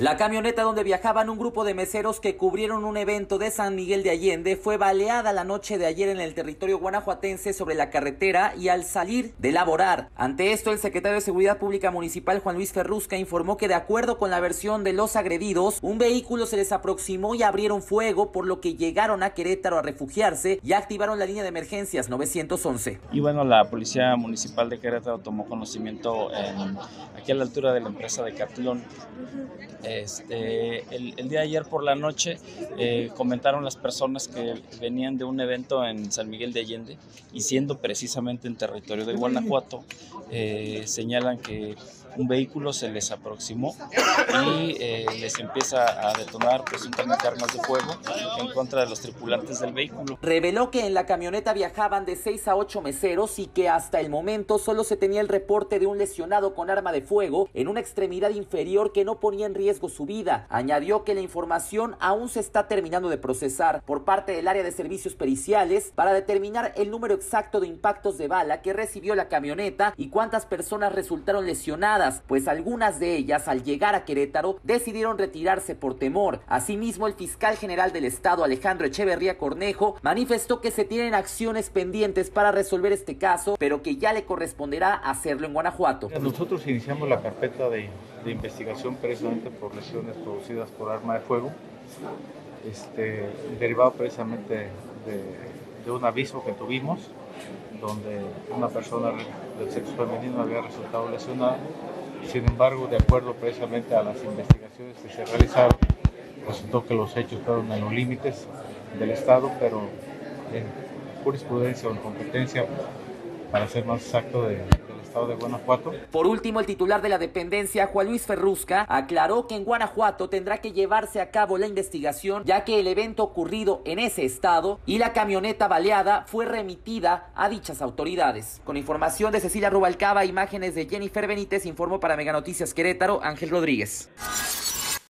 La camioneta donde viajaban un grupo de meseros que cubrieron un evento de San Miguel de Allende fue baleada la noche de ayer en el territorio guanajuatense sobre la carretera y al salir de laborar. Ante esto, el secretario de Seguridad Pública Municipal Juan Luis Ferrusca informó que de acuerdo con la versión de los agredidos, un vehículo se les aproximó y abrieron fuego, por lo que llegaron a Querétaro a refugiarse y activaron la línea de emergencias 911. Y bueno, la Policía Municipal de Querétaro tomó conocimiento aquí a la altura de la empresa de Catlón. Este, el, día de ayer por la noche eh, comentaron las personas que venían de un evento en San Miguel de Allende y siendo precisamente en territorio de Guanajuato, eh, señalan que un vehículo se les aproximó y eh, les empieza a detonar presuntamente armas de fuego en contra de los tripulantes del vehículo. Reveló que en la camioneta viajaban de 6 a 8 meseros y que hasta el momento solo se tenía el reporte de un lesionado con arma de fuego en una extremidad inferior que no ponía en riesgo su vida. Añadió que la información aún se está terminando de procesar por parte del área de servicios periciales para determinar el número exacto de impactos de bala que recibió la camioneta y cuántas personas resultaron lesionadas pues algunas de ellas al llegar a Querétaro decidieron retirarse por temor. Asimismo, el fiscal general del estado, Alejandro Echeverría Cornejo, manifestó que se tienen acciones pendientes para resolver este caso, pero que ya le corresponderá hacerlo en Guanajuato. Nosotros iniciamos la carpeta de, investigación precisamente por lesiones producidas por arma de fuego, este, derivado precisamente de un aviso que tuvimos donde una persona del sexo femenino había resultado lesionada. Sin embargo, de acuerdo precisamente a las investigaciones que se realizaron, resultó que los hechos fueron en los límites del Estado, pero en jurisprudencia o en competencia, para ser más exacto, de, de Guanajuato. Por último, el titular de la dependencia, Juan Luis Ferrusca, aclaró que en Guanajuato tendrá que llevarse a cabo la investigación, ya que el evento ocurrido en ese estado y la camioneta baleada fue remitida a dichas autoridades. Con información de Cecilia Rubalcaba, imágenes de Jennifer Benítez, informó para Mega Noticias Querétaro, Ángel Rodríguez.